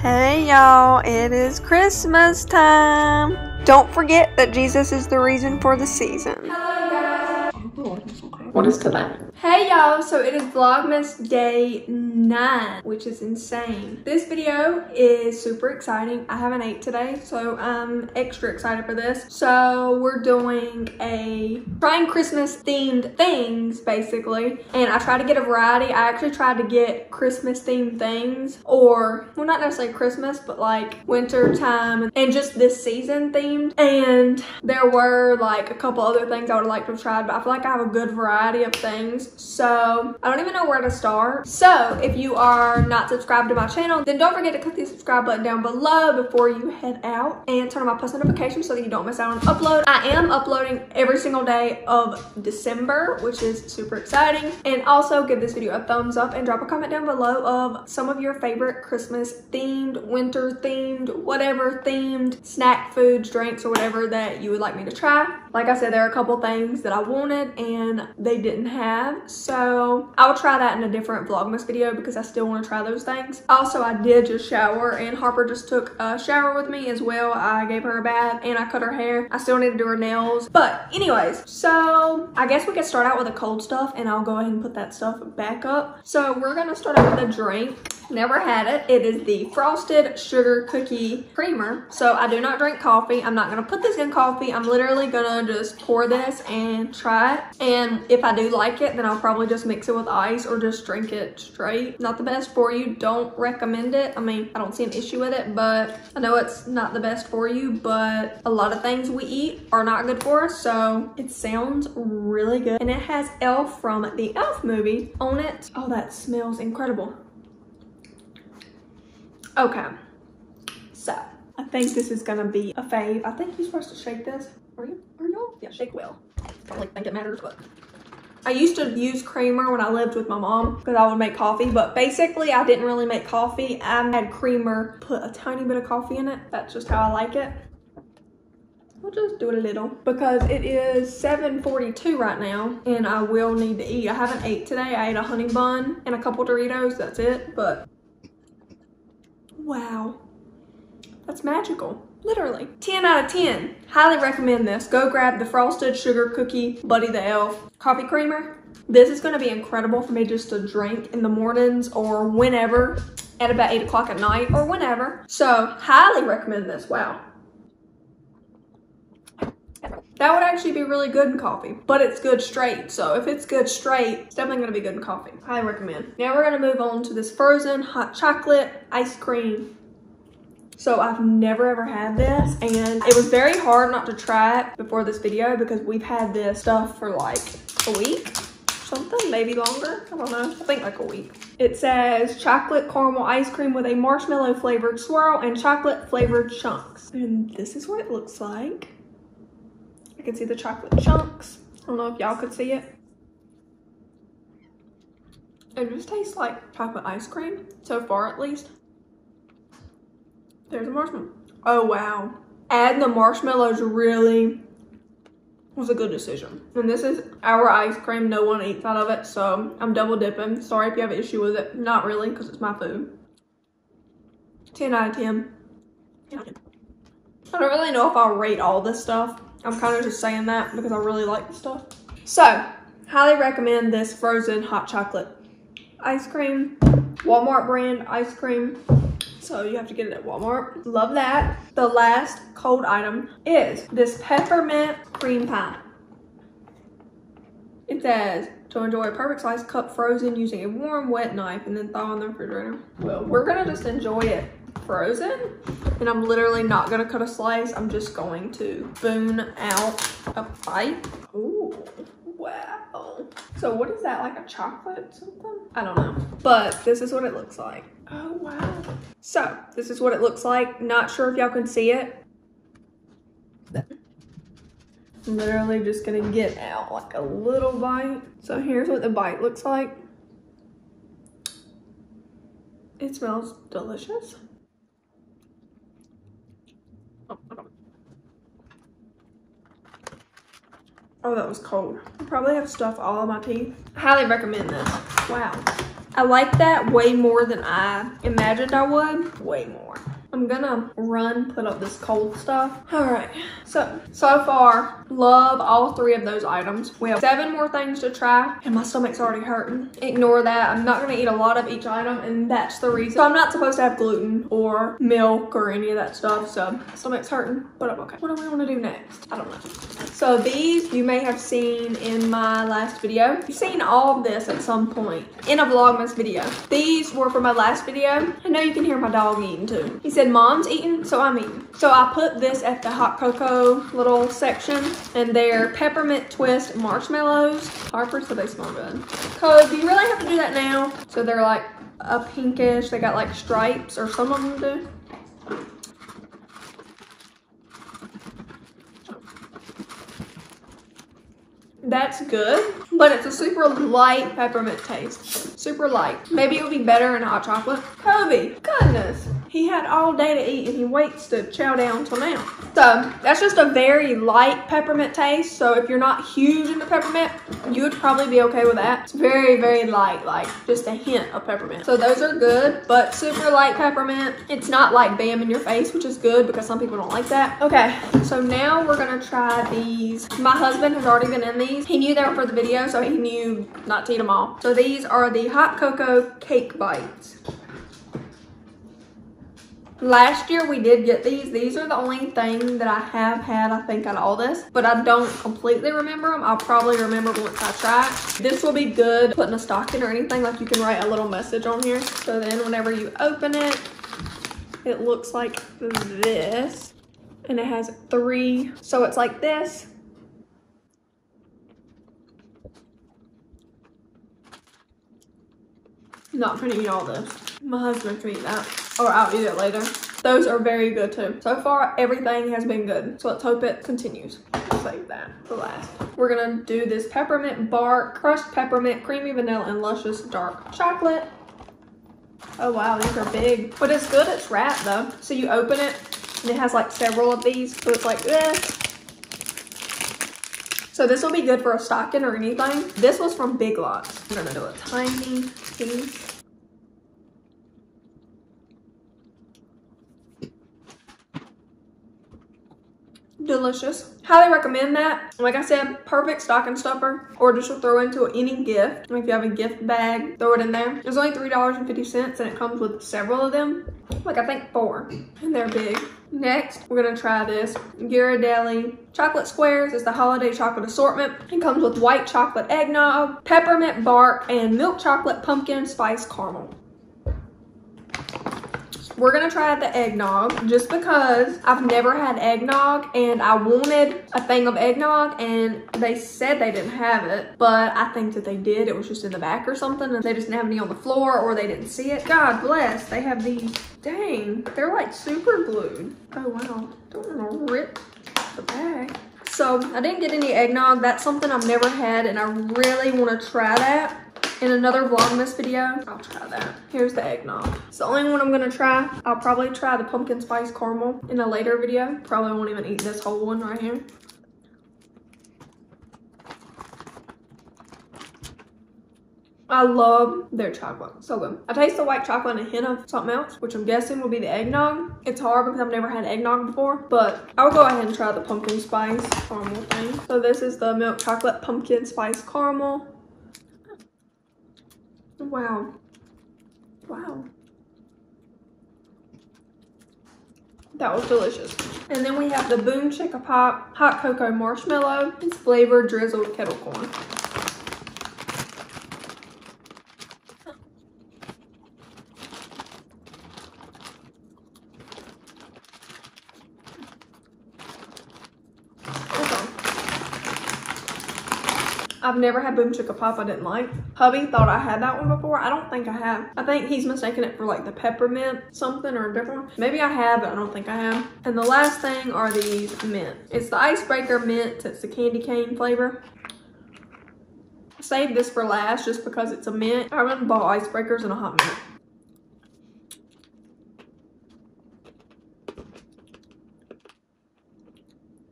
Hey y'all, it is Christmas time. Don't forget that Jesus is the reason for the season. What is today? Hey y'all, so it is Vlogmas day 9, which is insane. This video is super exciting. I haven't ate today, so I'm extra excited for this. So we're doing a trying Christmas themed things, basically. And I tried to get a variety. I actually tried to get Christmas themed things, or, well not necessarily Christmas, but like winter time and just this season themed. And there were like a couple other things I would like to have tried, but I feel like I have a good variety of things so I don't even know where to start. So if you are not subscribed to my channel, then don't forget to click the subscribe button down below before you head out and turn on my post notifications so that you don't miss out on upload. I am uploading every single day of December, which is super exciting. And also give this video a thumbs up and drop a comment down below of some of your favorite Christmas themed, winter themed, whatever themed snack foods, drinks, or whatever that you would like me to try. Like I said, there are a couple things that I wanted and they didn't have. So I'll try that in a different Vlogmas video because I still want to try those things. Also, I did just shower and Harper just took a shower with me as well. I gave her a bath and I cut her hair. I still need to do her nails. But anyways, so I guess we could start out with the cold stuff and I'll go ahead and put that stuff back up. So we're going to start out with a drink. Never had it. It is the Frosted Sugar Cookie Creamer. So I do not drink coffee. I'm not going to put this in coffee. I'm literally going to just pour this and try it. And if I do like it, then I'll probably just mix it with ice or just drink it straight. Not the best for you. Don't recommend it. I mean, I don't see an issue with it, but I know it's not the best for you, but a lot of things we eat are not good for us. So it sounds really good. And it has Elf from the Elf movie on it. Oh, that smells incredible. Okay, so I think this is gonna be a fave. I think you're supposed to shake this. Are you? Are you? Yeah, shake well. I don't like think it matters, but I used to use creamer when I lived with my mom because I would make coffee, but basically I didn't really make coffee. I had creamer, put a tiny bit of coffee in it. That's just how I like it. I'll just do it a little because it is 7.42 right now and I will need to eat. I haven't ate today. I ate a honey bun and a couple Doritos. That's it, but wow, that's magical. Literally. 10 out of 10. Highly recommend this. Go grab the Frosted Sugar Cookie Buddy the Elf coffee creamer. This is going to be incredible for me just to drink in the mornings or whenever at about 8 o'clock at night or whenever. So highly recommend this. Wow. That would actually be really good in coffee, but it's good straight. So if it's good straight, it's definitely gonna be good in coffee. Highly recommend. Now we're gonna move on to this frozen hot chocolate ice cream so I've never ever had this and it was very hard not to try it before this video because we've had this stuff for like a week something, maybe longer. I don't know, I think like a week. It says chocolate caramel ice cream with a marshmallow flavored swirl and chocolate flavored chunks. And this is what it looks like. I can see the chocolate chunks. I don't know if y'all could see it. It just tastes like chocolate ice cream, so far at least. There's a marshmallow. Oh, wow. Adding the marshmallows really was a good decision. And this is our ice cream. No one eats out of it, so I'm double dipping. Sorry if you have an issue with it. Not really, because it's my food. 10 out of 10. 10 out of 10. I don't really know if I'll rate all this stuff. I'm kind of just saying that because I really like the stuff. So, highly recommend this frozen hot chocolate ice cream. Walmart brand ice cream. So you have to get it at Walmart. Love that. The last cold item is this peppermint cream pie. It says, to enjoy a perfect size cup frozen using a warm, wet knife and then thaw in the refrigerator. Well, we're gonna just enjoy it frozen. And I'm literally not gonna cut a slice. I'm just going to spoon out a bite. Ooh. So what is that, like a chocolate something? I don't know. But this is what it looks like. Oh, wow. So this is what it looks like. Not sure if y'all can see it. I'm literally just gonna get out like a little bite. So here's what the bite looks like. It smells delicious. Oh, that was cold. I probably have stuff all on my teeth. Highly recommend this. Wow. I like that way more than I imagined I would. Way more. I'm gonna run, put up this cold stuff. All right, so, so far, love all three of those items. We have seven more things to try and my stomach's already hurting. Ignore that, I'm not gonna eat a lot of each item and that's the reason. So I'm not supposed to have gluten or milk or any of that stuff, so stomach's hurting, but I'm okay. What do we wanna do next? I don't know. So these you may have seen in my last video. You've seen all of this at some point in a Vlogmas video. These were for my last video. I know you can hear my dog eating too. He said mom's eating, so I'm eating. So I put this at the hot cocoa little section and they're peppermint twist marshmallows. Harper said they smell good. Cause you really have to do that now. So they're like a pinkish, they got like stripes or some of them do. That's good, but it's a super light peppermint taste. Super light. Maybe it would be better in hot chocolate. Kobe, goodness. He had all day to eat and he waits to chow down till now. So that's just a very light peppermint taste. So if you're not huge into peppermint, you would probably be okay with that. It's very, very light, like just a hint of peppermint. So those are good, but super light peppermint. It's not like bam in your face, which is good because some people don't like that. Okay, so now we're gonna try these. My husband has already been in these. He knew they were for the video, so he knew not to eat them all. So these are the hot cocoa cake bites. Last year we did get these. These are the only thing that I have had, I think, out of all this. But I don't completely remember them. I'll probably remember once I try This will be good putting a stocking or anything. Like you can write a little message on here. So then whenever you open it, it looks like this. And it has three. So it's like this. Not gonna eat all this. My husband can eat that or I'll eat it later. Those are very good too. So far, everything has been good. So let's hope it continues. Save that for last. We're gonna do this peppermint bark, crushed peppermint, creamy vanilla, and luscious dark chocolate. Oh wow, these are big. But it's good, it's wrapped though. So you open it, and it has like several of these. So it's like this. So this will be good for a stocking or anything. This was from Big Lots. I'm gonna do a tiny piece. Delicious. Highly recommend that. Like I said, perfect stocking stuffer or just to throw into any gift. If you have a gift bag, throw it in there. It's only $3.50 and it comes with several of them. Like I think four and they're big. Next, we're gonna try this Ghirardelli chocolate squares. It's the holiday chocolate assortment. It comes with white chocolate eggnog, peppermint bark, and milk chocolate pumpkin spice caramel. We're gonna try out the eggnog just because I've never had eggnog and I wanted a thing of eggnog and they said they didn't have it, but I think that they did. It was just in the back or something and they just didn't have any on the floor or they didn't see it. God bless, they have these, dang, they're like super glued. Oh wow, don't wanna rip the bag. So I didn't get any eggnog. That's something I've never had and I really wanna try that in another Vlogmas video. I'll try that. Here's the eggnog. It's the only one I'm gonna try. I'll probably try the pumpkin spice caramel in a later video. Probably won't even eat this whole one right here. I love their chocolate. So good. I taste the white chocolate and a hint of something else, which I'm guessing will be the eggnog. It's hard because I've never had eggnog before, but I'll go ahead and try the pumpkin spice caramel thing. So this is the milk chocolate pumpkin spice caramel. Wow. Wow. That was delicious. And then we have the Boom Chicka Pop Hot Cocoa Marshmallow. It's flavored drizzled kettle corn. I've never had Boom Chicka Pop I didn't like. Hubby thought I had that one before. I don't think I have. I think he's mistaken it for like the peppermint something or a different one. Maybe I have, but I don't think I have. And the last thing are these mint. It's the Icebreaker Mint. It's the candy cane flavor. I saved this for last just because it's a mint. I haven't bought icebreakers in a hot minute.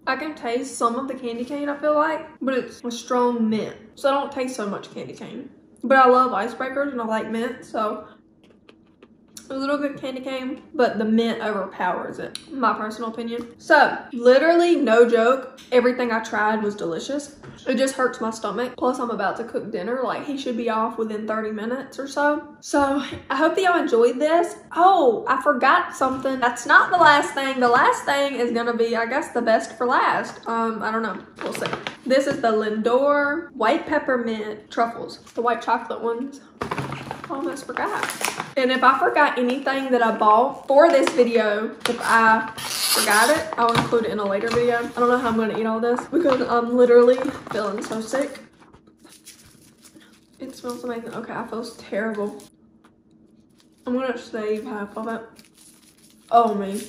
I can taste some of the candy cane, I feel like, but it's a strong mint. So I don't taste so much candy cane, But I love icebreakers and I like mint, so a little good candy cane, but the mint overpowers it, my personal opinion. So, literally, no joke, everything I tried was delicious. It just hurts my stomach. Plus, I'm about to cook dinner. Like, he should be off within 30 minutes or so. So, I hope that y'all enjoyed this. Oh, I forgot something. That's not the last thing. The last thing is gonna be, I guess, the best for last. Um, I don't know. We'll see. This is the Lindor White Peppermint Truffles. The white chocolate ones. Almost forgot. And if I forgot anything that I bought for this video, if I forgot it, I'll include it in a later video. I don't know how I'm gonna eat all this because I'm literally feeling so sick. It smells amazing. Okay, I feel terrible. I'm gonna save half of it. Oh me.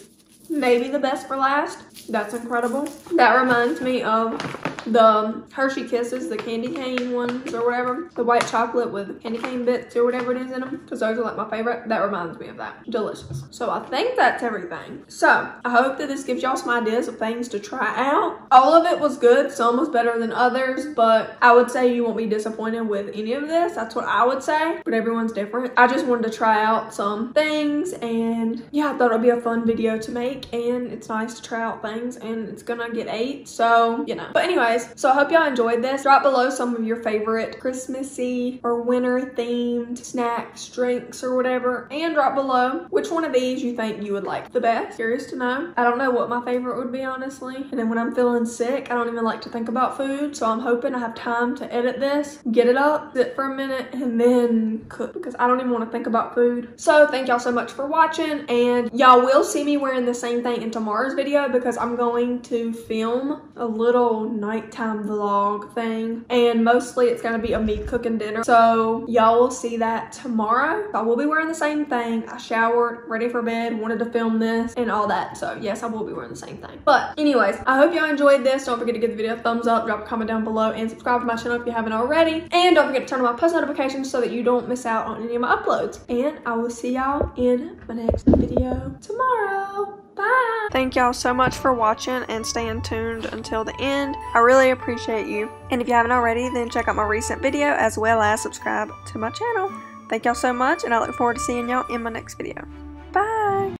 Maybe the best for last. That's incredible. That reminds me of the Hershey Kisses, the candy cane ones or whatever. The white chocolate with candy cane bits or whatever it is in them. Because those are like my favorite. That reminds me of that. Delicious. So I think that's everything. So I hope that this gives y'all some ideas of things to try out. All of it was good. Some was better than others. But I would say you won't be disappointed with any of this. That's what I would say. But everyone's different. I just wanted to try out some things. And yeah, I thought it would be a fun video to make. And it's nice to try out things. And it's gonna get eight. So, you know. But anyways, guys. So I hope y'all enjoyed this. Drop below some of your favorite Christmassy or winter themed snacks, drinks, or whatever. And drop below which one of these you think you would like the best. Curious to know. I don't know what my favorite would be, honestly. And then when I'm feeling sick, I don't even like to think about food. So I'm hoping I have time to edit this, get it up, sit for a minute, and then cook because I don't even want to think about food. So thank y'all so much for watching. And y'all will see me wearing the same thing in tomorrow's video because I'm going to film a little night nighttime vlog thing. And mostly it's gonna be a me cooking dinner. So y'all will see that tomorrow. I will be wearing the same thing. I showered, ready for bed, wanted to film this and all that. So yes, I will be wearing the same thing. But anyways, I hope y'all enjoyed this. Don't forget to give the video a thumbs up, drop a comment down below, and subscribe to my channel if you haven't already. And don't forget to turn on my post notifications so that you don't miss out on any of my uploads. And I will see y'all in my next video tomorrow. Bye. Thank y'all so much for watching and staying tuned until the end. I really appreciate you. And if you haven't already, then check out my recent video as well as subscribe to my channel. Thank y'all so much and I look forward to seeing y'all in my next video.